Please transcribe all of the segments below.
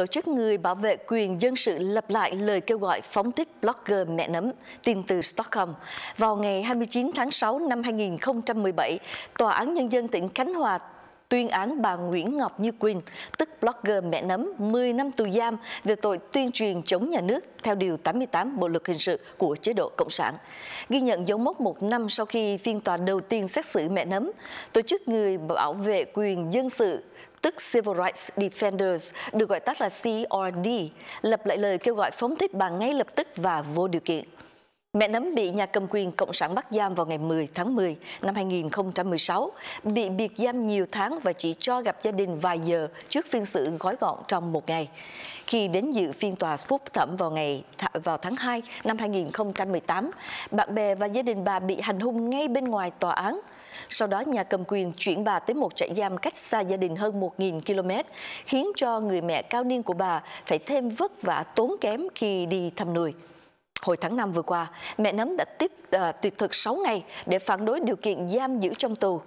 tổ chức người bảo vệ quyền dân sự lập lại lời kêu gọi phóng thích blogger mẹ nấm, tin từ Stockholm. Vào ngày 29 tháng 6 năm 2017, Tòa án Nhân dân tỉnh Khánh Hòa tuyên án bà Nguyễn Ngọc Như Quỳnh, tức blogger mẹ nấm, 10 năm tù giam về tội tuyên truyền chống nhà nước theo Điều 88 Bộ Luật Hình sự của chế độ Cộng sản. Ghi nhận dấu mốc một năm sau khi phiên tòa đầu tiên xét xử mẹ nấm, tổ chức người bảo vệ quyền dân sự tức Civil Rights Defenders, được gọi tắt là CRD, lập lại lời kêu gọi phóng thích bà ngay lập tức và vô điều kiện. Mẹ nấm bị nhà cầm quyền Cộng sản bắt giam vào ngày 10 tháng 10 năm 2016, bị biệt giam nhiều tháng và chỉ cho gặp gia đình vài giờ trước phiên xử gói gọn trong một ngày. Khi đến dự phiên tòa phúc thẩm vào ngày vào tháng 2 năm 2018, bạn bè và gia đình bà bị hành hung ngay bên ngoài tòa án. Sau đó nhà cầm quyền chuyển bà tới một trại giam cách xa gia đình hơn 1.000 km, khiến cho người mẹ cao niên của bà phải thêm vất vả tốn kém khi đi thăm nuôi. Hồi tháng 5 vừa qua, mẹ Nấm đã tiếp à, tuyệt thực 6 ngày để phản đối điều kiện giam giữ trong tù.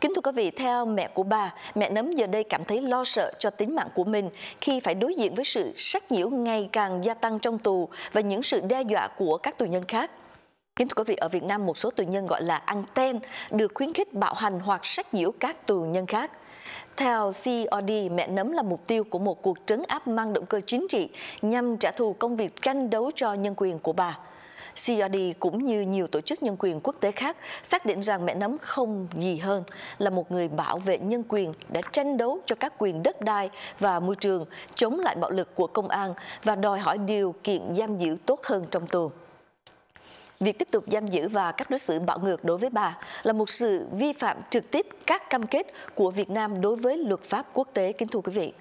Kính thưa quý vị, theo mẹ của bà, mẹ Nấm giờ đây cảm thấy lo sợ cho tính mạng của mình khi phải đối diện với sự sách nhiễu ngày càng gia tăng trong tù và những sự đe dọa của các tù nhân khác. Kính thưa quý vị, ở Việt Nam một số tù nhân gọi là ăn ten được khuyến khích bạo hành hoặc sách nhiễu các tù nhân khác. Theo COD, mẹ nấm là mục tiêu của một cuộc trấn áp mang động cơ chính trị nhằm trả thù công việc tranh đấu cho nhân quyền của bà. CRD cũng như nhiều tổ chức nhân quyền quốc tế khác xác định rằng mẹ nấm không gì hơn là một người bảo vệ nhân quyền đã tranh đấu cho các quyền đất đai và môi trường, chống lại bạo lực của công an và đòi hỏi điều kiện giam giữ tốt hơn trong tù. Việc tiếp tục giam giữ và các đối xử bạo ngược đối với bà là một sự vi phạm trực tiếp các cam kết của Việt Nam đối với luật pháp quốc tế kính thưa quý vị.